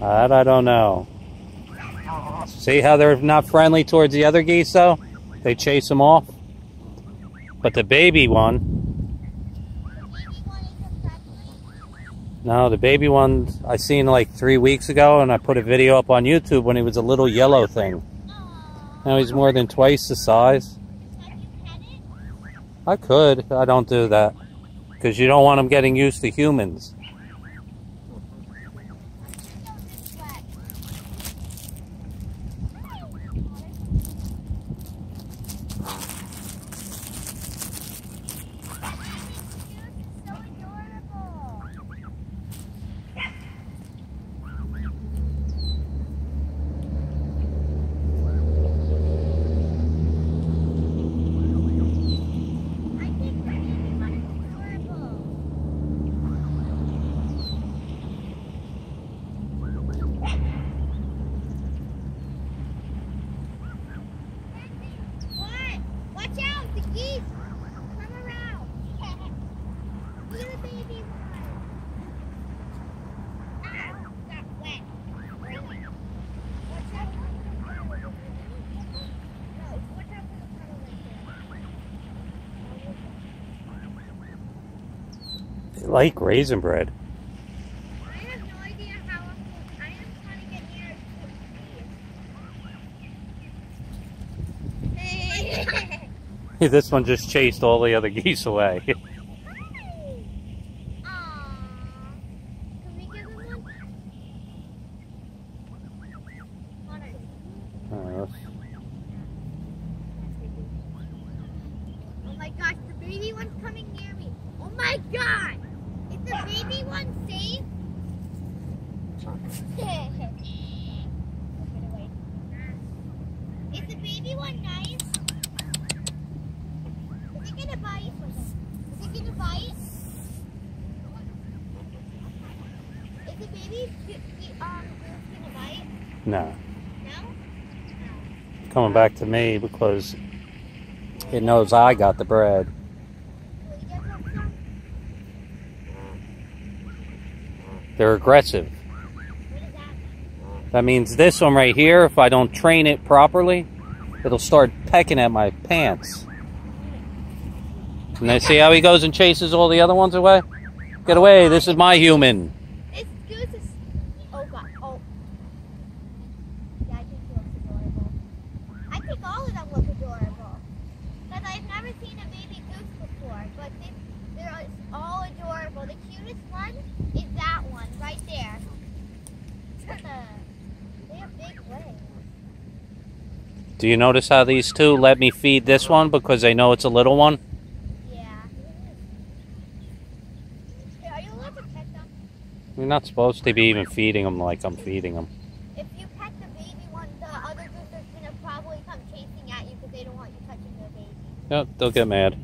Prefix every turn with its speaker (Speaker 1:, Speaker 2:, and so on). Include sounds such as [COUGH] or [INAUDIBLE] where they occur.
Speaker 1: That I don't know. See how they're not friendly towards the other geese though? They chase them off. But the baby one, no, the baby one I seen like three weeks ago and I put a video up on YouTube when he was a little yellow thing. Now he's more than twice the size. I could. I don't do that. Because you don't want him getting used to humans. Like raisin bread. this one just chased all the other geese away. [LAUGHS]
Speaker 2: oh my gosh, the baby one's coming near me. Oh my god! Is the baby one safe? Is the one nice? Is it gonna bite? Is it gonna bite? Is the baby um gonna bite?
Speaker 1: No.
Speaker 2: No?
Speaker 1: Coming back to me because it knows I got the bread.
Speaker 2: Will you get some?
Speaker 1: They're aggressive.
Speaker 2: What is that?
Speaker 1: That means this one right here, if I don't train it properly, it'll start pecking at my pants. And then see how he goes and chases all the other ones away? Get away, this is my human.
Speaker 2: This goose is. Oh god. Oh. Yeah, I think he looks adorable. I think all of them look adorable. Because I've never seen a baby goose before. But they, they're all adorable. The cutest one is that one right there. they have big legs.
Speaker 1: Do you notice how these two let me feed this one because they know it's a little one?
Speaker 2: Yeah. Hey, Are you allowed to pet them?
Speaker 1: You're not supposed to be even feeding them like I'm feeding them.
Speaker 2: If you pet the baby one, the other goose is going to probably come chasing at you because they don't want you touching the baby.
Speaker 1: Yep, they'll get mad.